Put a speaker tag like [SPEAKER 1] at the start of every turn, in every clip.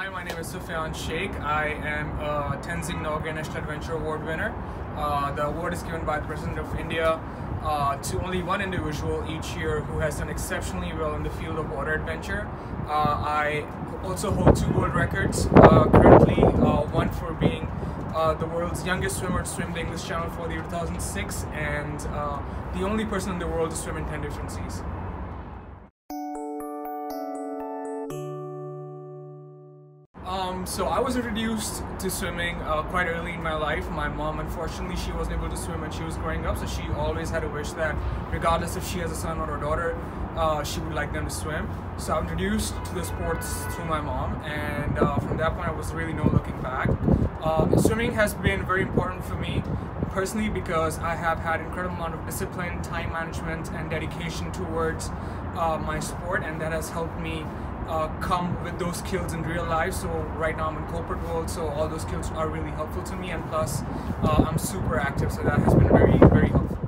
[SPEAKER 1] Hi, my name is Sufyan Shaikh. I am a Tenzing Norgay National Adventure Award winner. Uh, the award is given by the President of India uh, to only one individual each year who has done exceptionally well in the field of water adventure. Uh, I also hold two world records uh, currently, uh, one for being uh, the world's youngest swimmer to swim the English Channel for the year 2006 and the only person in the world to swim in 10 different seas. Um, so I was introduced to swimming uh, quite early in my life. My mom, unfortunately, she wasn't able to swim when she was growing up, so she always had a wish that, regardless if she has a son or a daughter, uh, she would like them to swim. So I was introduced to the sports through my mom, and uh, from that point, I was really no looking back. Uh, swimming has been very important for me personally because I have had incredible amount of discipline, time management, and dedication towards uh, my sport, and that has helped me uh, come with those skills in real life. So right now I'm in corporate world, so all those skills are really helpful to me. And plus, uh, I'm super active, so that has been very, very helpful.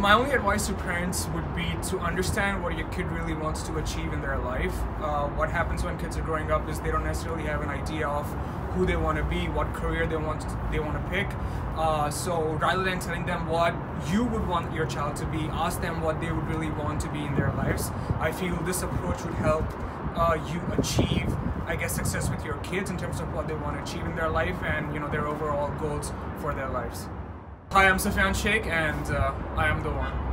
[SPEAKER 1] My only advice to parents would be to understand what your kid really wants to achieve in their life. Uh, what happens when kids are growing up is they don't necessarily have an idea of who they want to be, what career they want to, they want to pick. Uh, so rather than telling them what you would want your child to be, ask them what they would really want to be in their lives. I feel this approach would help uh, you achieve, I guess, success with your kids in terms of what they want to achieve in their life and you know their overall goals for their lives. Hi, I'm Sufyan Shaikh and uh, I am the one.